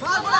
Vamos!